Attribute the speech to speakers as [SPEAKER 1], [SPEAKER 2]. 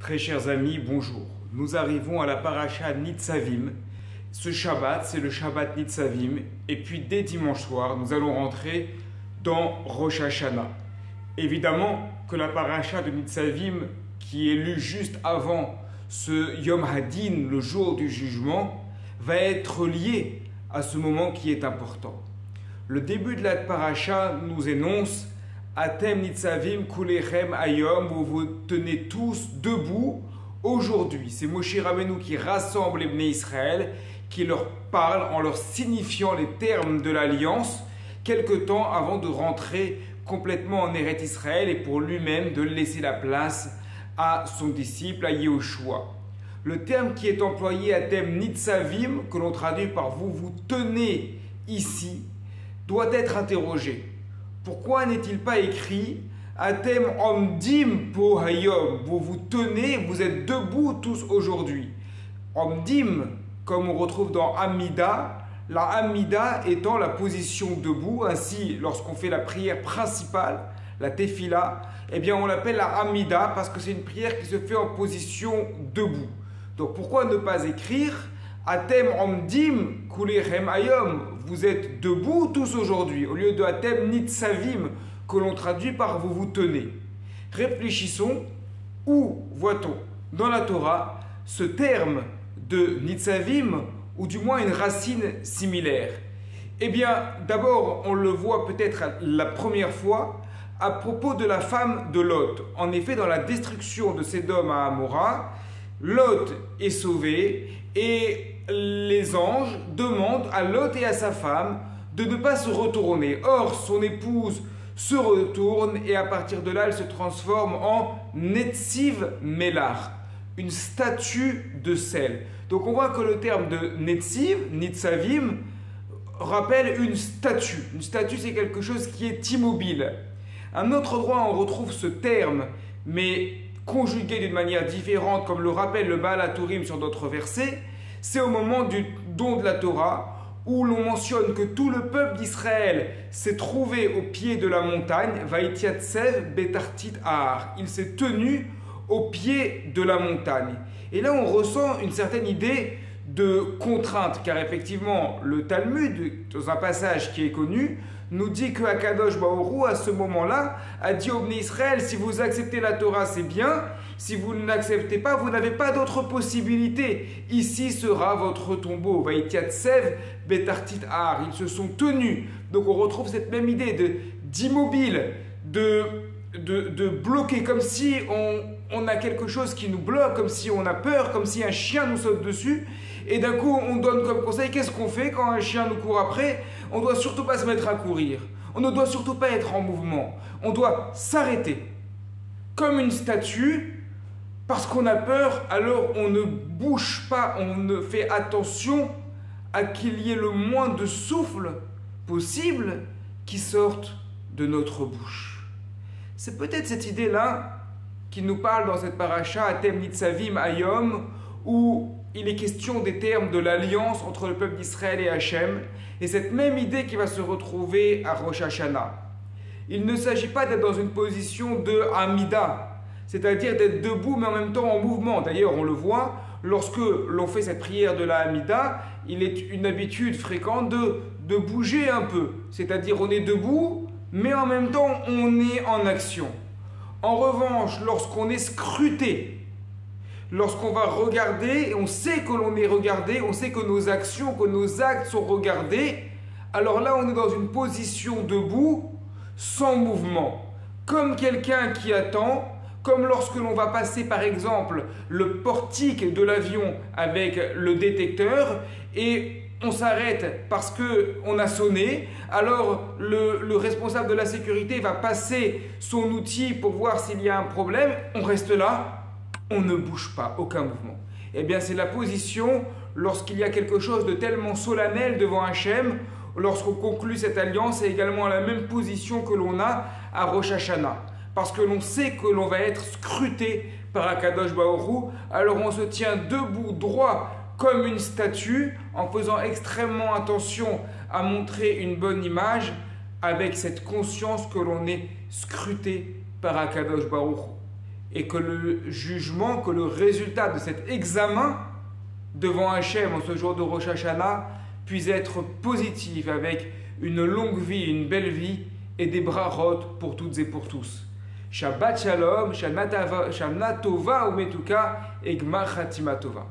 [SPEAKER 1] Très chers amis, bonjour. Nous arrivons à la paracha Nitzavim. Ce Shabbat, c'est le Shabbat Nitzavim. Et puis dès dimanche soir, nous allons rentrer dans Rosh Hashanah. Évidemment que la paracha de Nitzavim, qui est lue juste avant ce Yom Hadin, le jour du jugement, va être liée à ce moment qui est important. Le début de la paracha nous énonce Atem nitzavim kulechem ayom, vous vous tenez tous debout aujourd'hui. C'est Moshe Rabbeinu qui rassemble les Bnei Israël, qui leur parle en leur signifiant les termes de l'alliance, quelque temps avant de rentrer complètement en Eret Israël et pour lui-même de laisser la place à son disciple, à Yehoshua. Le terme qui est employé à thème nitzavim, que l'on traduit par vous vous tenez ici, doit être interrogé. Pourquoi n'est-il pas écrit Atem omdim po hayom Vous vous tenez, vous êtes debout tous aujourd'hui. Omdim, comme on retrouve dans Amida, la Amida étant la position debout. Ainsi, lorsqu'on fait la prière principale, la tefila, eh bien on l'appelle la Amida parce que c'est une prière qui se fait en position debout. Donc pourquoi ne pas écrire Atem omdim kulechem ayom. Vous êtes debout tous aujourd'hui, au lieu de Atem nitzavim, que l'on traduit par vous vous tenez. Réfléchissons, où voit-on dans la Torah ce terme de nitzavim, ou du moins une racine similaire? Eh bien, d'abord, on le voit peut-être la première fois à propos de la femme de Lot. En effet, dans la destruction de Sédom à Amora, Lot est sauvé et les anges demandent à Lot et à sa femme de ne pas se retourner. Or, son épouse se retourne et à partir de là, elle se transforme en Netziv Melar, une statue de sel. Donc on voit que le terme de Netziv, Nitzavim, rappelle une statue. Une statue, c'est quelque chose qui est immobile. Un autre endroit, on retrouve ce terme, mais conjugué d'une manière différente, comme le rappelle le Baal Aturim sur d'autres versets, c'est au moment du don de la Torah où l'on mentionne que tout le peuple d'Israël s'est trouvé au pied de la montagne, Vaitiatsev Betartit Ahar. Il s'est tenu au pied de la montagne. Et là, on ressent une certaine idée de contrainte, car effectivement, le Talmud, dans un passage qui est connu, nous dit que Akadosh Baoru, à ce moment-là, a dit au Israël si vous acceptez la Torah, c'est bien. Si vous ne l'acceptez pas, vous n'avez pas d'autre possibilité. Ici sera votre tombeau. Betartit Ar. Ils se sont tenus. Donc on retrouve cette même idée de d'immobile, de, de, de bloquer, comme si on, on a quelque chose qui nous bloque, comme si on a peur, comme si un chien nous saute dessus. Et d'un coup, on donne comme conseil, qu'est-ce qu'on fait quand un chien nous court après? On doit surtout pas se mettre à courir. On ne doit surtout pas être en mouvement. On doit s'arrêter. Comme une statue, parce qu'on a peur, alors on ne bouge pas, on ne fait attention à qu'il y ait le moins de souffle possible qui sorte de notre bouche. C'est peut-être cette idée-là qui nous parle dans cette paracha Atem Nitzavim Ayom, où il est question des termes de l'alliance entre le peuple d'Israël et Hachem, et cette même idée qui va se retrouver à Rosh Hashanah. Il ne s'agit pas d'être dans une position de Amida, c'est-à-dire d'être debout mais en même temps en mouvement. D'ailleurs, on le voit, lorsque l'on fait cette prière de la Amida, il est une habitude fréquente de, de bouger un peu, c'est-à-dire on est debout, mais en même temps on est en action. En revanche, lorsqu'on est scruté, lorsqu'on va regarder, on sait que l'on est regardé, on sait que nos actions, que nos actes sont regardés, alors là on est dans une position debout, sans mouvement, comme quelqu'un qui attend, comme lorsque l'on va passer par exemple le portique de l'avion avec le détecteur et on s'arrête parce que on a sonné, alors le, le, responsable de la sécurité va passer son outil pour voir s'il y a un problème, on reste là, on ne bouge pas, aucun mouvement. Eh bien, c'est la position lorsqu'il y a quelque chose de tellement solennel devant Hachem, lorsqu'on conclut cette alliance, c'est également la même position que l'on a à Rosh Hashanah. Parce que l'on sait que l'on va être scruté par Akadosh Baoru, alors on se tient debout, droit, comme une statue, en faisant extrêmement attention à montrer une bonne image, avec cette conscience que l'on est scruté par Akadosh Baruch. et que le jugement, que le résultat de cet examen devant Hachem en ce jour de Rosh Hashanah puisse être positif avec une longue vie, une belle vie et des bras rotes pour toutes et pour tous. Shabbat Shalom, Shana Tova Umetuka et Gmar Tova.